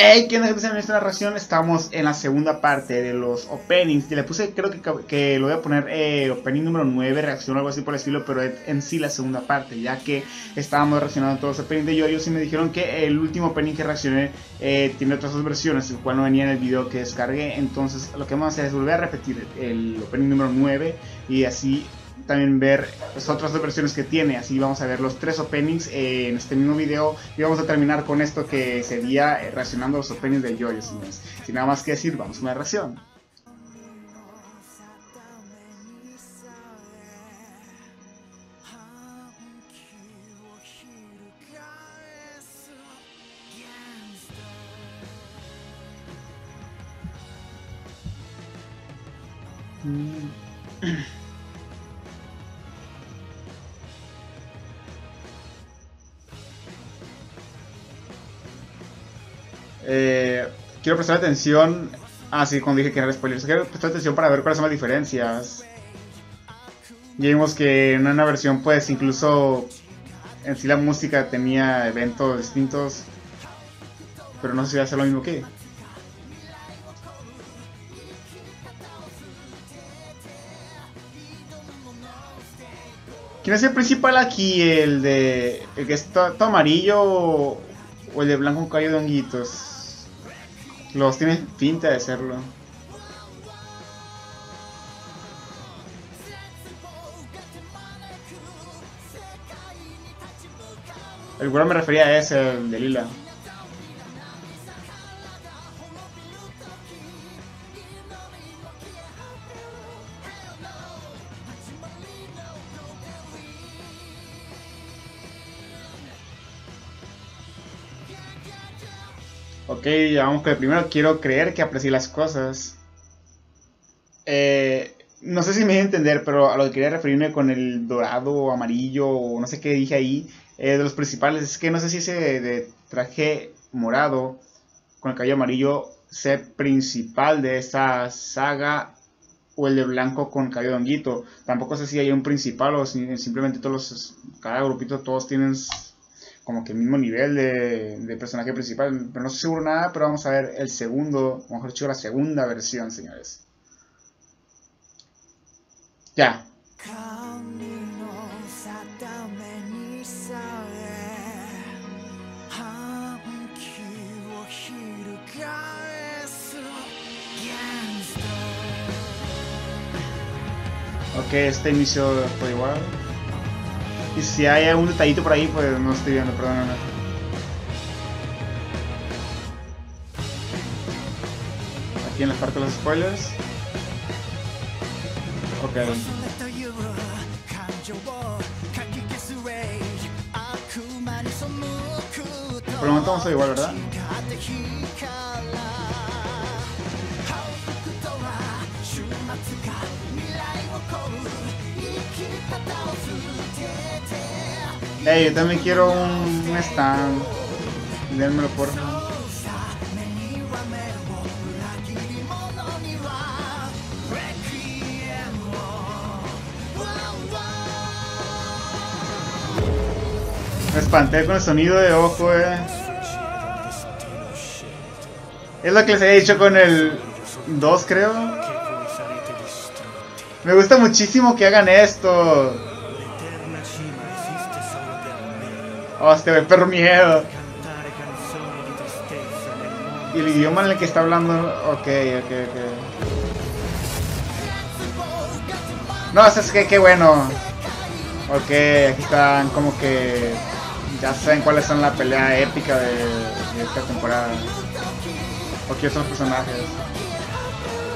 Hey, ¿qué onda? En esta narración estamos en la segunda parte de los openings. Le puse, creo que, que lo voy a poner eh, opening número 9, reacción o algo así por el estilo, pero en sí la segunda parte, ya que estábamos reaccionando todos los openings de Yoyos y me dijeron que el último opening que reaccioné eh, tiene otras dos versiones, el cual no venía en el video que descargué. Entonces lo que vamos a hacer es volver a repetir el opening número 9 y así también ver las otras dos versiones que tiene. Así vamos a ver los tres openings en este mismo video. Y vamos a terminar con esto que sería eh, reaccionando los openings de Joy. Sin nada más que decir, vamos a una reacción. Eh, quiero prestar atención. Ah, sí, cuando dije que era spoilers. Quiero prestar atención para ver cuáles son las diferencias. Ya vimos que en una versión, pues, incluso en sí la música tenía eventos distintos. Pero no sé si va a ser lo mismo que. ¿Quién es el principal aquí? ¿El de. el que es todo, amarillo o, el de blanco con de honguitos? Los tiene pinta de serlo. El güero me refería a ese, el de lila. Ok, vamos que primero quiero creer que aprecié las cosas. Eh, no sé si me voy a entender, pero a lo que quería referirme con el dorado amarillo o no sé qué dije ahí, eh, de los principales, es que no sé si ese de traje morado con el cabello amarillo sea principal de esta saga o el de blanco con cabello de honguito. Tampoco sé si hay un principal o si simplemente todos los, cada grupito todos tienen como que el mismo nivel de, personaje principal, pero no estoy seguro nada, pero vamos a ver el segundo, mejor dicho, la segunda versión, señores. Ya. Ok, este inicio fue igual. Y si hay algún detallito por ahí, pues no estoy viendo, perdón. Aquí en la parte de los spoilers. Ok. Por el momento vamos a igual, ¿verdad? Hey, yo también quiero un stand. Dénmelo por Me espanté con el sonido de ojo, eh. Es lo que les he dicho con el 2, creo. Me gusta muchísimo que hagan esto. Oh, este ve perro miedo. Y el idioma en el que está hablando. Ok, ok, ok. No, es que qué bueno. Ok, aquí están como que. Ya saben cuáles son la pelea épica de, esta temporada. O qué otros personajes.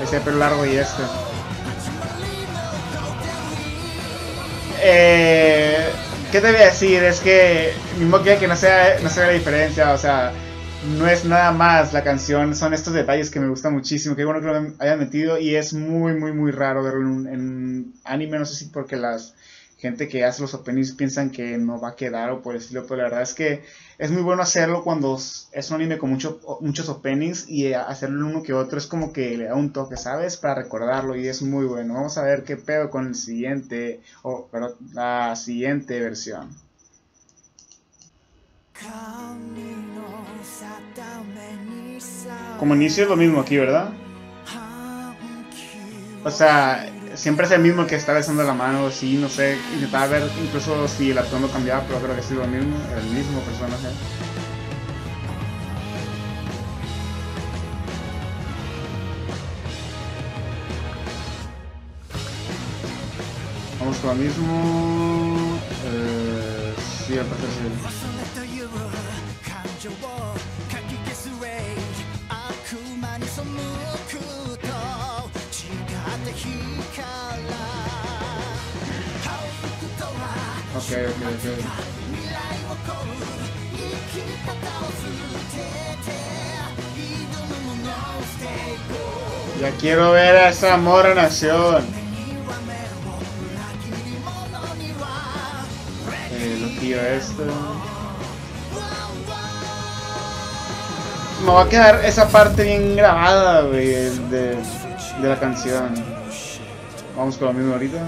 Ese pelo largo y este. Eh ¿Qué te voy a decir? Es que mismo que, no sea no sea la diferencia, o sea, no es nada más la canción, son estos detalles que me gustan muchísimo, que bueno que lo hayan metido y es muy, muy, muy raro verlo en, en anime, no sé si porque las gente que hace los openings piensan que no va a quedar o por el estilo, pero la verdad es que es muy bueno hacerlo cuando es un anime con mucho, muchos openings y hacerlo uno que otro es como que le da un toque, ¿sabes? Para recordarlo y es muy bueno. Vamos a ver qué pedo con el siguiente, o pero la siguiente versión. como inicio es lo mismo aquí, ¿verdad? O sea, siempre es el mismo que está besando la mano, sí, no sé, intentaba ver incluso si el actor no cambiaba, pero creo que sí lo mismo, el mismo personaje. Vamos con lo mismo. Eh, sí, al sí. Ok, ok. Ya quiero ver a esa mora nación. Eh, lo tío esto. Me va a quedar esa parte bien grabada, güey, de, de la canción. Vamos con lo mismo ahorita.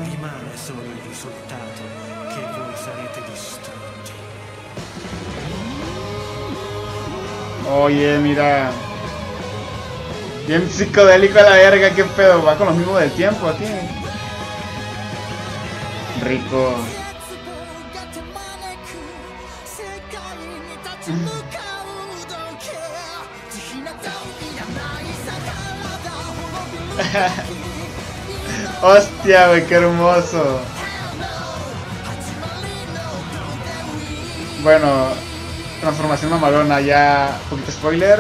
Oye, mira. Bien psicodélico a la verga, qué pedo. Va con los mismos del tiempo aquí. Rico. Hostia, güey, qué hermoso. Bueno, transformación mamalona, ya. Poquito spoiler.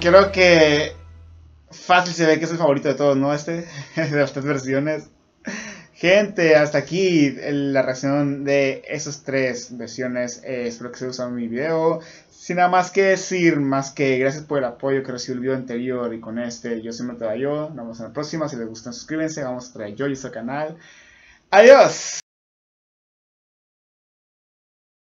Creo que fácil se ve que es el favorito de todos, ¿no? Este, de las tres versiones. Gente, hasta aquí la reacción de esas tres versiones. Eh, espero que se gustado mi video. Sin nada más que decir, más que gracias por el apoyo que recibí el video anterior y con este, yo siempre te yo. Nos vemos en la próxima. Si les gusta, suscríbanse. Vamos a traer yo y este canal. Adiós.